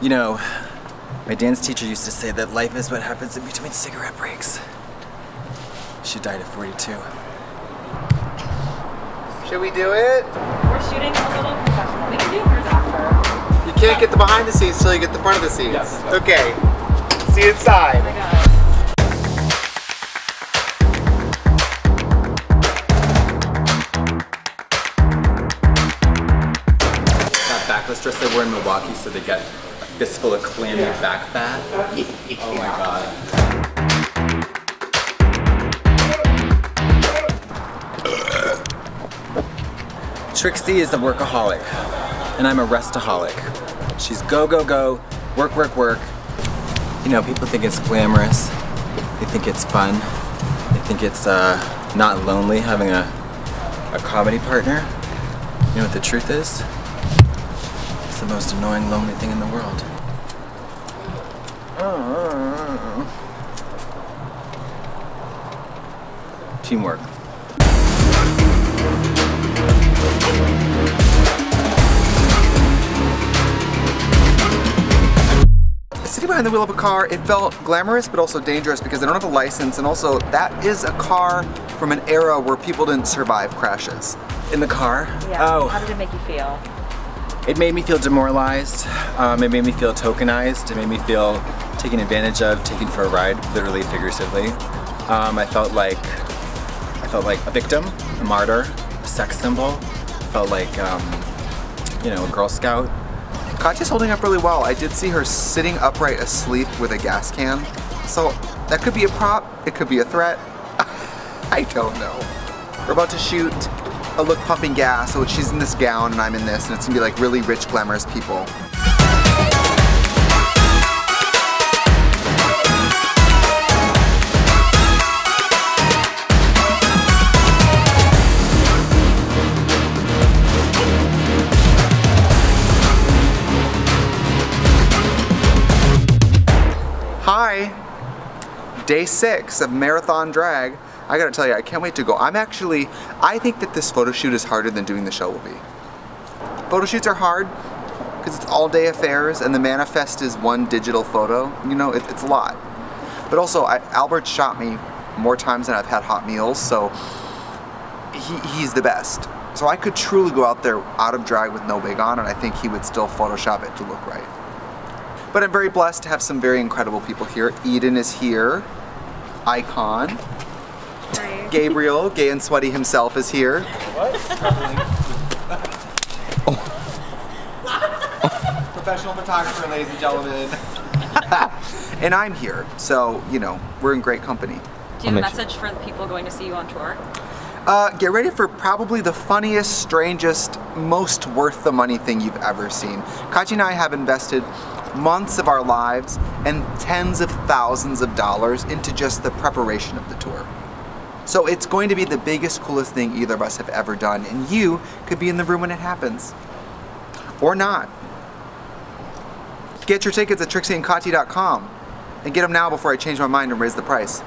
You know, my dance teacher used to say that life is what happens in between cigarette breaks. She died at 42. Should we do it? We're shooting a little professional. We can do hers after. You can't get the behind the scenes till you get the front of the scenes. Yes. Okay. See you inside. Oh my god. That backless dress they wore in Milwaukee so they get a fistful of clammy back fat. Oh my god. Trixie is a workaholic, and I'm a restaholic. She's go, go, go, work, work, work. You know, people think it's glamorous. They think it's fun. They think it's uh, not lonely having a, a comedy partner. You know what the truth is? It's the most annoying, lonely thing in the world. Teamwork. Sitting behind the wheel of a car, it felt glamorous but also dangerous because they don't have a license and also that is a car from an era where people didn't survive crashes. In the car? Yeah. Oh. How Oh, did it make you feel? It made me feel demoralized. Um, it made me feel tokenized. It made me feel taken advantage of, taken for a ride, literally, figuratively. Um, I felt like I felt like a victim, a martyr, a sex symbol. I felt like um, you know, a Girl Scout. Katya's holding up really well. I did see her sitting upright asleep with a gas can. So that could be a prop, it could be a threat. I don't know. We're about to shoot a look pumping gas, so she's in this gown and I'm in this, and it's gonna be like really rich, glamorous people. Hi! Day six of Marathon Drag. I gotta tell you, I can't wait to go. I'm actually, I think that this photo shoot is harder than doing the show will be. Photo shoots are hard because it's all day affairs and the manifest is one digital photo. You know, it, it's a lot. But also, I, Albert shot me more times than I've had hot meals, so he, he's the best. So I could truly go out there out of drag with no wig on and I think he would still Photoshop it to look right. But I'm very blessed to have some very incredible people here. Eden is here. Icon. Hi. Gabriel, gay and sweaty himself, is here. Professional photographer, ladies and gentlemen. and I'm here, so, you know, we're in great company. Do you have a make message for the people going to see you on tour? Uh, get ready for probably the funniest, strangest, most worth the money thing you've ever seen. Katya and I have invested months of our lives and tens of thousands of dollars into just the preparation of the tour. So it's going to be the biggest, coolest thing either of us have ever done, and you could be in the room when it happens. Or not. Get your tickets at trixieandkatya.com and get them now before I change my mind and raise the price.